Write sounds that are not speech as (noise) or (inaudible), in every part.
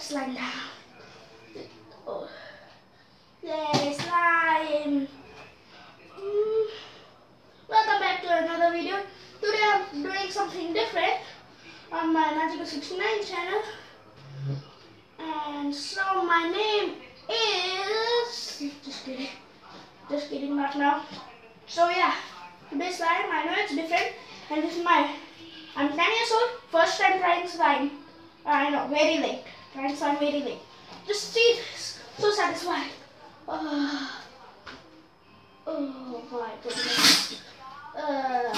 Slime down. Oh. Yay, slime. Mm. Welcome back to another video. Today I'm doing something different on my Magical 69 channel. And so my name is just kidding. Just kidding, not now. So yeah, today's slime, I know it's different and this is my I'm 10 years old, first time trying slime. I know, very late. Slime very late. Just see this, so satisfying. Oh, oh my goodness. Uh,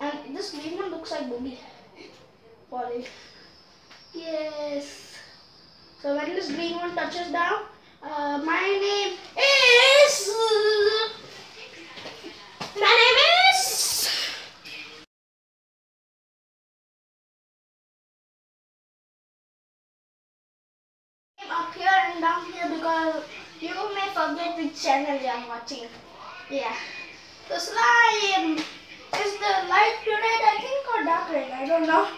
and this green one looks like booby. Polly. Yes. So when this green one touches down, uh, my name is. My name is. And down here because you may forget which channel you are watching. Yeah. The slime is the light red, I think, or dark red. I don't know.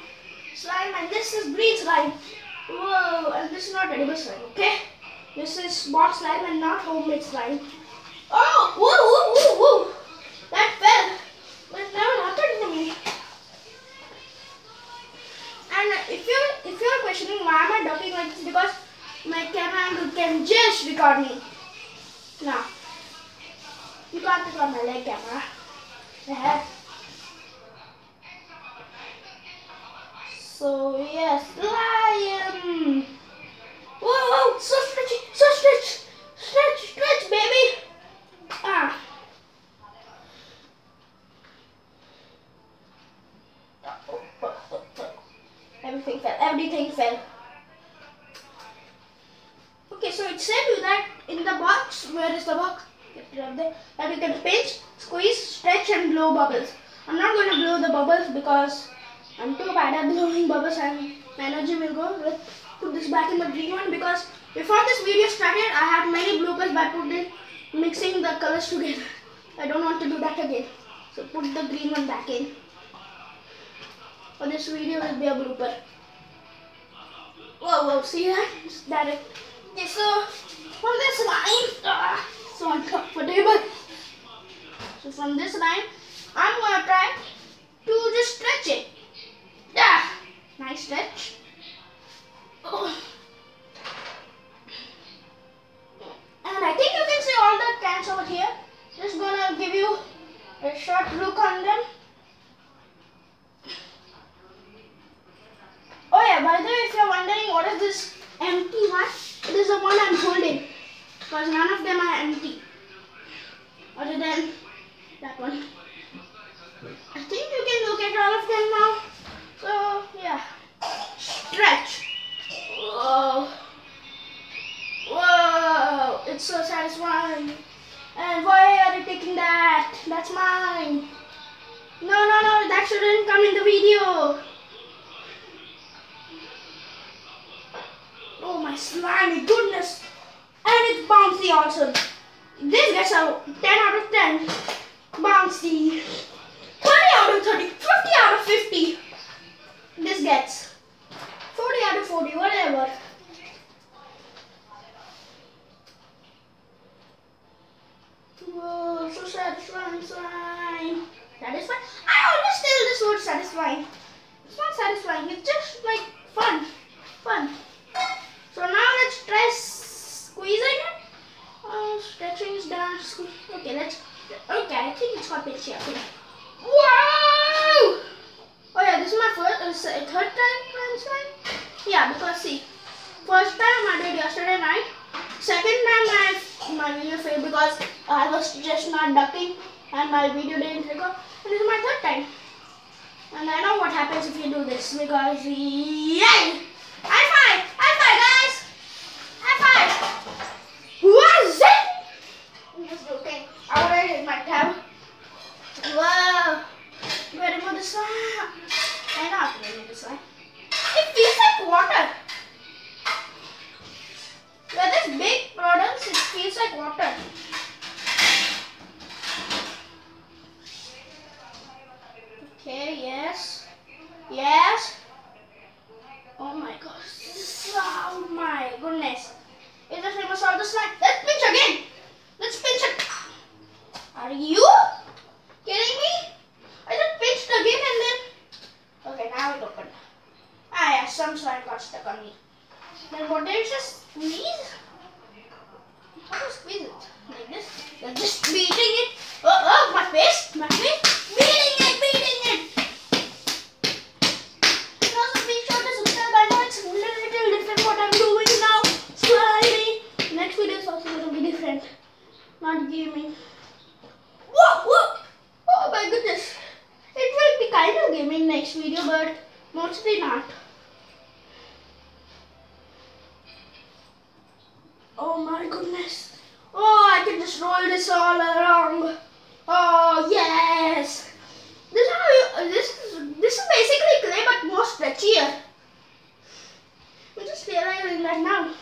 Slime, and this is green slime. Whoa, and this is not edible slime, okay? This is bought slime and not homemade slime. Oh, whoa, whoa, whoa, whoa. That fell. That never happened to me. And if you're if you're questioning why am I ducking like this, because my camera angle can just record me. Now, you can't record my leg camera. Yeah. So yes, lion. Whoa, whoa, so stretchy, so stretch, stretch, stretch, baby. Ah. Everything fell. Everything fell. So it said you that in the box. Where is the box? That you can pinch, squeeze, stretch, and blow bubbles. I'm not going to blow the bubbles because I'm too bad at blowing bubbles and my energy will go. Let's put this back in the green one because before this video started, I had many bloopers by putting mixing the colors together. (laughs) I don't want to do that again. So put the green one back in. For this video will be a blooper. Whoa, whoa, see that? It's direct. Okay, so from this line, ah, so uncomfortable. So from this line, I'm gonna try to just stretch it. Yeah, nice stretch. Shouldn't come in the video. Oh my slimy goodness. And it's bouncy also. This gets a 10 out of 10. Bouncy. 20 out of 30. 50 out of 50. This gets 40 out of 40. Whatever. Whoa, so satisfying slime. Satisfying? I always tell this word satisfying. It's not satisfying. It's just like fun. Fun. So now let's try squeezing it. Uh, stretching is done. Sque- Okay, let's. Okay, I think it's got pitchy. Okay. Wow! Oh yeah, this is my first, uh, se- third time trying slime. Yeah, because see, first time I did yesterday night. Second time I my video failed because I was just not ducking and my video didn't record. And this is my third time. And I know what happens if you do this because yay! High it feels like water. Okay, yes. Yes. Oh my gosh. slide. Let's pinch again. Let's pinch it. Are you kidding me? I just pinched again and then. Okay, now it opened. Ah, yeah, some slime got stuck on me. Then what did it just squeeze? How to squeeze it? Like Just beating it. Oh, oh, my face, my face. Beating it, beating it. And also be sure to subscribe. I know it's a little different what I'm doing now. Slightly. Next video is also going to be different. Not gaming. Whoa, whoa. Oh my goodness. It will be kind of gaming next video, but mostly not. Oh my goodness. Oh, I can just roll this all along. Oh yes. This is how you, this is this is basically clay but more stretchier. I'm just realizing that now.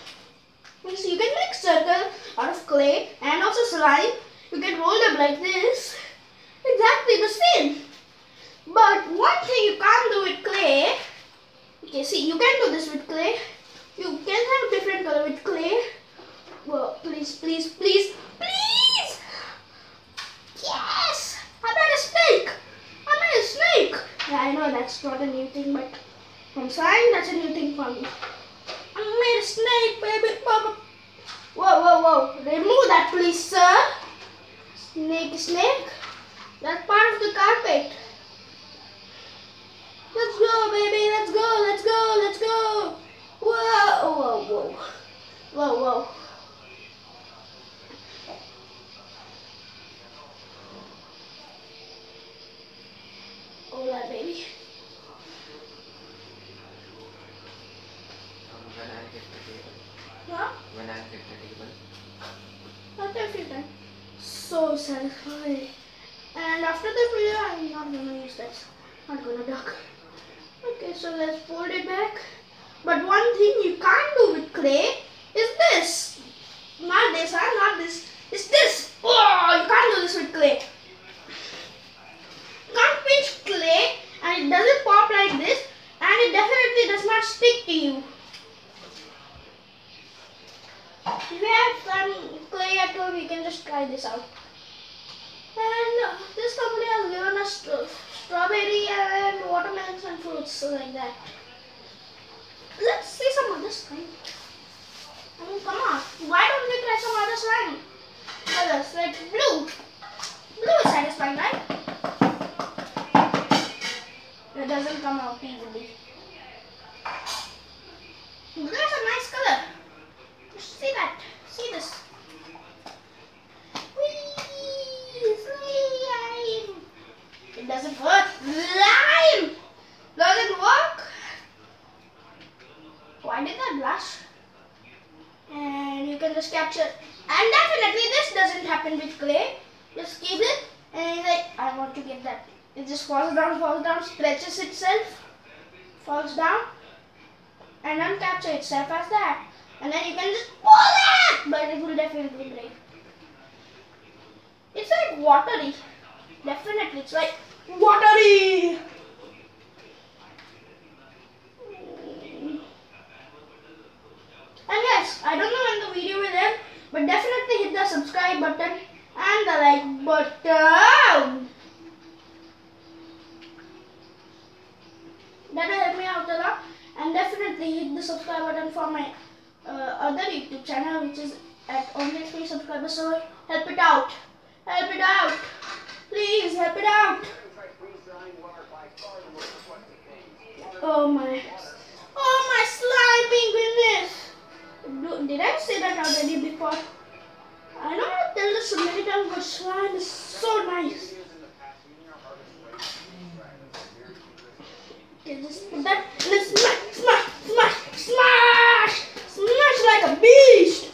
So you can make circle out of clay and also slime. You can roll them like this. Exactly the same. But one thing you can't do with clay. Okay, see, you can do this with clay. You can have different color with clay. Well, please, please, please, please! Yes! I made a snake! I made a snake! Yeah, I know that's not a new thing, but from slime, that's a new thing for me. I made a snake, baby! Whoa, whoa, whoa! Remove that, please, sir! Snake, snake. That's part of the carpet. Let's go, baby! Let's go, let's go, let's go! Whoa, whoa, whoa. Whoa, whoa. Hola, baby. When I get the table. Huh? When I get the table. Not every time. So satisfying. And after the video, I'm not gonna use this. Not gonna duck. Okay, so let's fold it back. But one thing you can't do with clay is this. Not this, huh? Not this. It's this. Oh, you can't do this with clay. You can't pinch clay and it doesn't pop like this and it definitely does not stick to you. If you have some clay at home, you can just try this out. And this company has given us st- strawberry and watermelons and fruits like that. Let's see some other slime. I mean, come on. Why don't we try some other slime? Colors like blue. Blue is satisfying, right? It doesn't come out easily. Blue is a nice color. Just see that. See this. Whee! Slime! It doesn't work. Slime! Doesn't work. Why did that blush? And you can just capture. And definitely this doesn't happen with clay. Just keep it and you're like, I want to get that. It just falls down, falls down, stretches itself, falls down, and then capture itself as that. And then you can just pull it, but it will definitely. It's like watery. Definitely, it's like watery. And yes, I don't know when the video will end, but definitely hit the subscribe button and the like button. That will help me out a lot. And definitely hit the subscribe button for my uh, other YouTube channel, which is at three subscribers. So help it out. Help it out. Please help it out. Oh my. Oh my slime goodness. Did I say that already before? I know I tell this many times, but slime is so nice. Okay, just put that. Let's smash, smash, smash, smash, smash like a beast.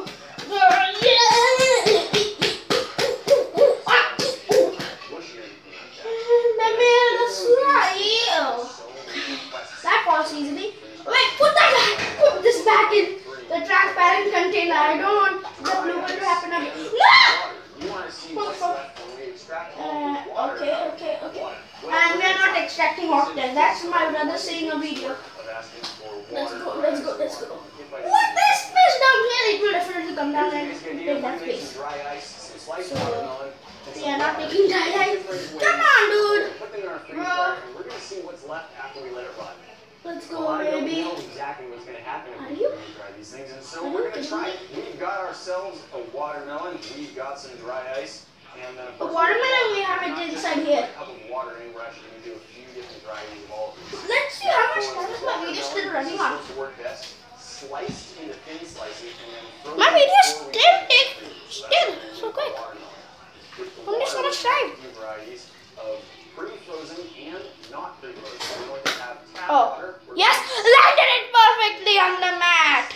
We some are not water. taking dry ice. Different Come on, dude. Put them in our freezer, Bro. we're gonna see what's left after we let it run. Let's A go, oh, of don't baby. know exactly what's going to happen Are if you? dry these things, and so Are we're gonna try it. We've got ourselves a watermelon. We've got some dry ice, and then of The course, watermelon, we have it not just inside gonna here. put A cup of water in. We're actually going to do a few different varieties of all of these. Let's see how much is my video still running on. to work best, sliced into thin slices, and then frozen My video we still put take- So still so quick. Watermelon. With the Only so much watermelon, a few varieties of pre-frozen and not pre-frozen. Going to have Oh, yes, landed it perfectly on the mat.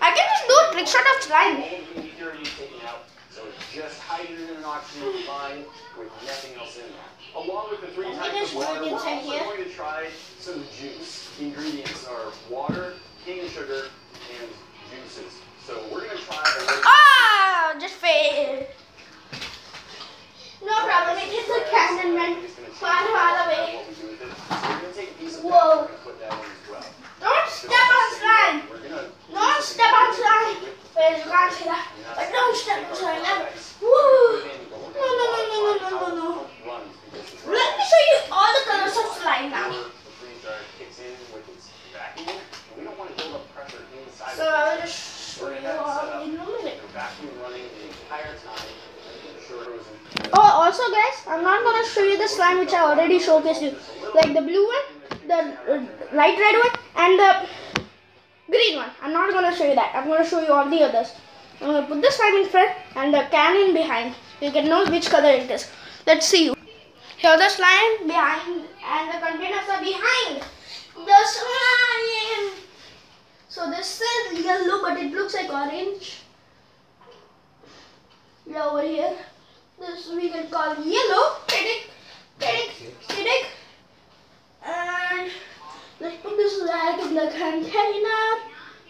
I can just do a trick shot of slime. All of the impurities taken out, so it's just hydrogen and oxygen combined with nothing else in there. Along with the three types just of water, we're also going to try some juice. Ingredients are water, cane sugar, and juices. So we're going to try a little Ah, just failed. No problem, it hit the can and went far, far away. What we do with it. So we're going to take a piece of that, Whoa. we're going to put that in as well. Don't step on slime. We're gonna Don't step on slime. Wait, you can't see that. But don't step on slime. Never. Woo. No, no, no, no, no, no, no, no. Let me show you all the colors of slime now. So I will just show you all in a minute. Oh, also guys, I'm not gonna show you the slime which I already showcased you. Like the blue one, the uh, light red one, and the green one. I'm not gonna show you that. I'm gonna show you all the others. I'm gonna put the slime in front and the can in behind. You can know which color it is. Let's see. Here the slime behind and the containers are behind the slime. So this is yellow, but it looks like orange. Yeah, over here. This we can call yellow. Kidding, kidding, kidding. And let's put this rag in the container.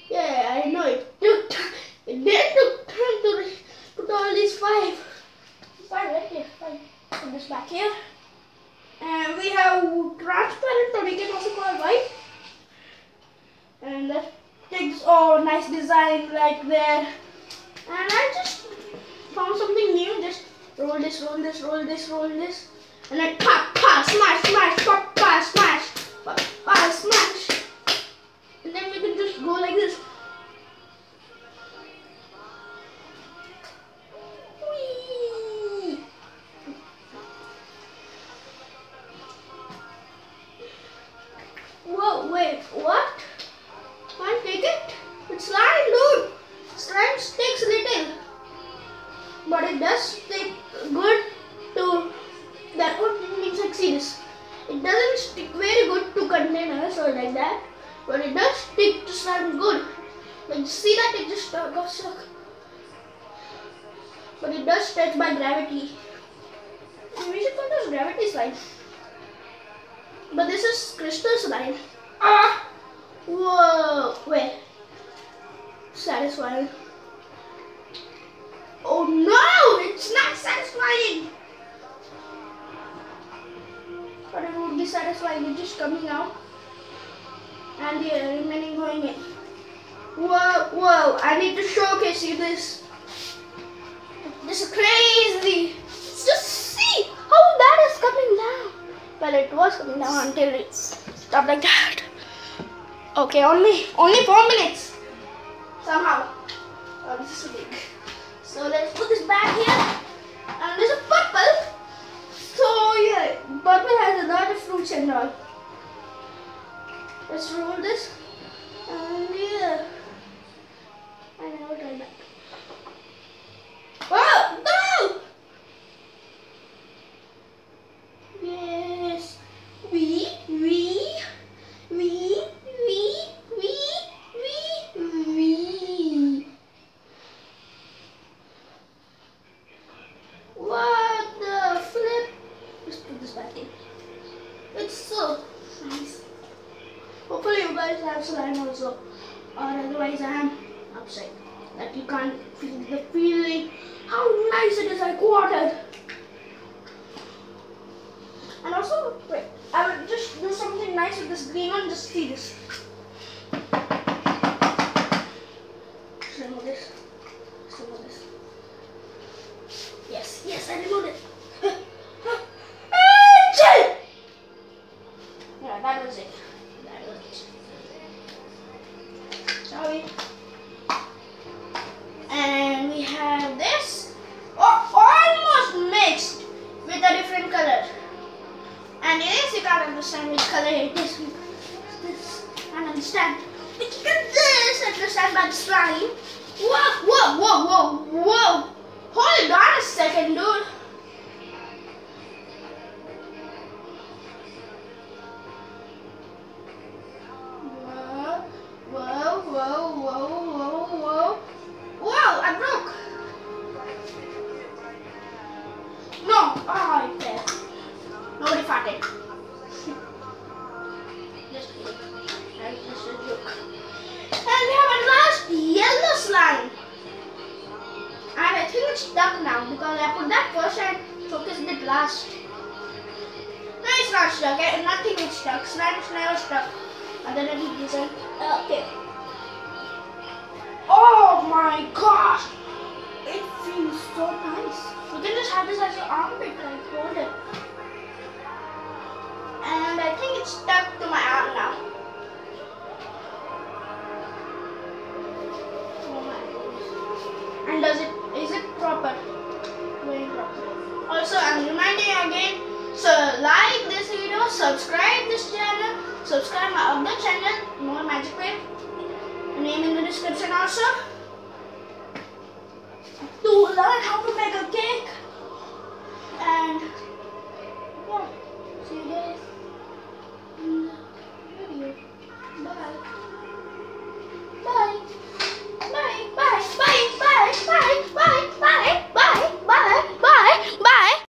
Yeah, I know it took time. It did took time to put all these five. Five right here. Five. Put this back here. And we have transparent, or we can also call white. And let's take this. Oh, nice design like there. And I just found something new. Just roll this, roll this, roll this, roll this. And then pop, pop, smash, smash, we should call this gravity slime. But this is crystal slide. Ah! Whoa! Wait. Satisfying. Oh no! It's not satisfying! But it would be satisfying. It's just coming out. And the remaining going in. Whoa, whoa. I need to showcase you this. This is crazy. Just see how that is coming down. Well, it was coming down until it stopped like that. Okay, only only four minutes. Somehow. Oh, this is big. So let's put this back here. And there's a purple. So yeah, purple has a lot of fruits and all. Let's roll this. And the slime. Whoa, whoa, whoa, whoa, whoa. Hold on a second, dude. It's stuck now because I put that first and focused it last. No, it's not stuck. Nothing is stuck. Slime is never stuck. Other than it isn't. Okay. Oh my gosh! It feels so nice. You can just have this as your armpit and hold it. And I think it's stuck to my arm now. Proper? Proper. Also, I'm reminding you again, so like this video, subscribe this channel, subscribe my other channel, More Magic Whale. Name in the description also. To learn how to make a cake. And